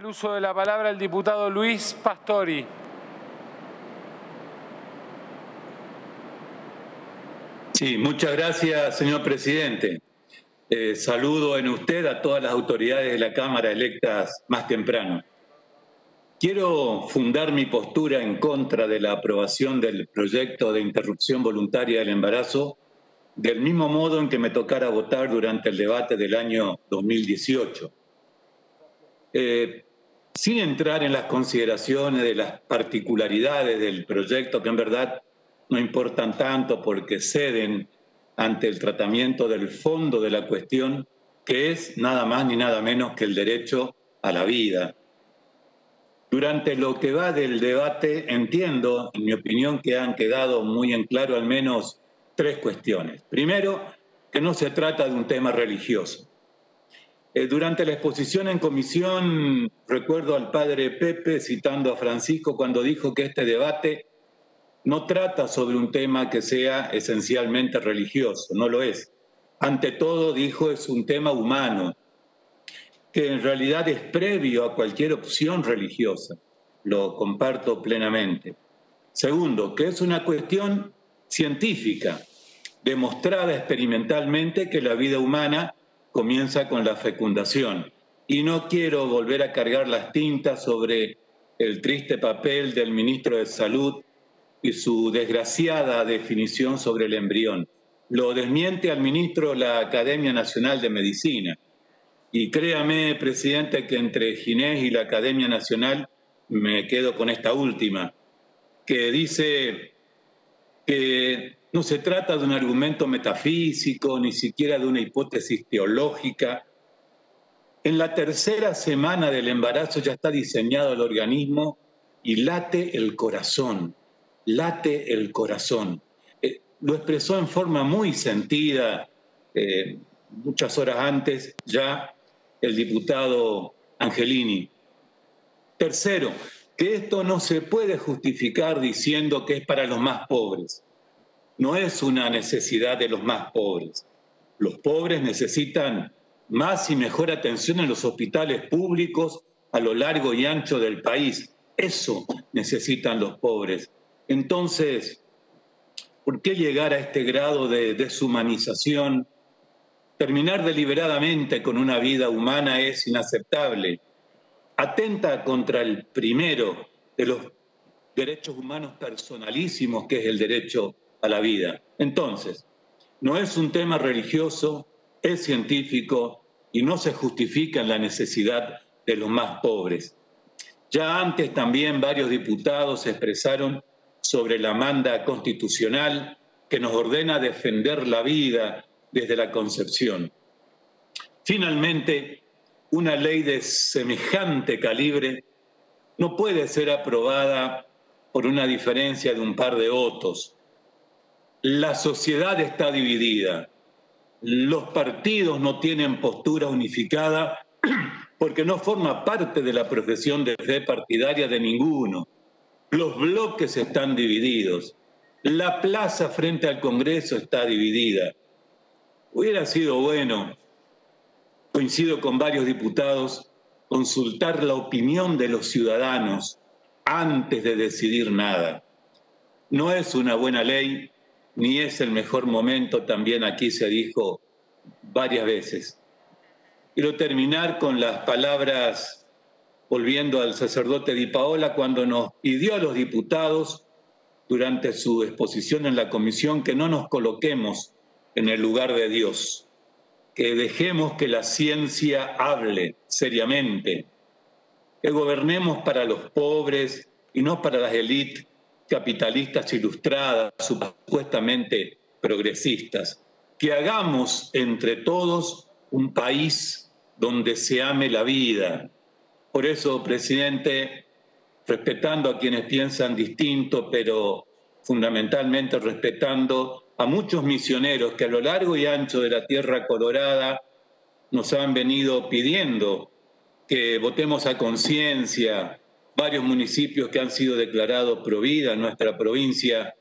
el uso de la palabra el diputado Luis Pastori. Sí, muchas gracias, señor presidente. Eh, saludo en usted a todas las autoridades de la Cámara electas más temprano. Quiero fundar mi postura en contra de la aprobación del proyecto de interrupción voluntaria del embarazo del mismo modo en que me tocara votar durante el debate del año 2018. Eh, sin entrar en las consideraciones de las particularidades del proyecto, que en verdad no importan tanto porque ceden ante el tratamiento del fondo de la cuestión, que es nada más ni nada menos que el derecho a la vida. Durante lo que va del debate, entiendo, en mi opinión, que han quedado muy en claro al menos tres cuestiones. Primero, que no se trata de un tema religioso. Eh, durante la exposición en comisión, recuerdo al padre Pepe citando a Francisco cuando dijo que este debate no trata sobre un tema que sea esencialmente religioso, no lo es. Ante todo, dijo, es un tema humano, que en realidad es previo a cualquier opción religiosa. Lo comparto plenamente. Segundo, que es una cuestión científica, demostrada experimentalmente que la vida humana comienza con la fecundación. Y no quiero volver a cargar las tintas sobre el triste papel del ministro de Salud y su desgraciada definición sobre el embrión. Lo desmiente al ministro la Academia Nacional de Medicina. Y créame, presidente, que entre Ginés y la Academia Nacional me quedo con esta última, que dice que no se trata de un argumento metafísico, ni siquiera de una hipótesis teológica. En la tercera semana del embarazo ya está diseñado el organismo y late el corazón late el corazón. Eh, lo expresó en forma muy sentida eh, muchas horas antes ya el diputado Angelini. Tercero, que esto no se puede justificar diciendo que es para los más pobres. No es una necesidad de los más pobres. Los pobres necesitan más y mejor atención en los hospitales públicos a lo largo y ancho del país. Eso necesitan los pobres. Entonces, ¿por qué llegar a este grado de deshumanización? Terminar deliberadamente con una vida humana es inaceptable. Atenta contra el primero de los derechos humanos personalísimos, que es el derecho a la vida. Entonces, no es un tema religioso, es científico y no se justifica en la necesidad de los más pobres. Ya antes también varios diputados expresaron sobre la manda constitucional que nos ordena defender la vida desde la concepción. Finalmente, una ley de semejante calibre no puede ser aprobada por una diferencia de un par de votos. La sociedad está dividida. Los partidos no tienen postura unificada porque no forma parte de la profesión de fe partidaria de ninguno. Los bloques están divididos. La plaza frente al Congreso está dividida. Hubiera sido bueno, coincido con varios diputados, consultar la opinión de los ciudadanos antes de decidir nada. No es una buena ley, ni es el mejor momento, también aquí se dijo varias veces. Quiero terminar con las palabras volviendo al sacerdote Di Paola, cuando nos pidió a los diputados durante su exposición en la comisión que no nos coloquemos en el lugar de Dios, que dejemos que la ciencia hable seriamente, que gobernemos para los pobres y no para las élites capitalistas ilustradas, supuestamente progresistas, que hagamos entre todos un país donde se ame la vida, por eso, presidente, respetando a quienes piensan distinto, pero fundamentalmente respetando a muchos misioneros que a lo largo y ancho de la Tierra Colorada nos han venido pidiendo que votemos a conciencia varios municipios que han sido declarados pro vida en nuestra provincia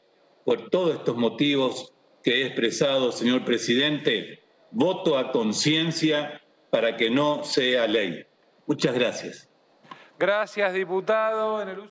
por todos estos motivos que he expresado, señor presidente, voto a conciencia para que no sea ley. Muchas gracias. Gracias, diputado.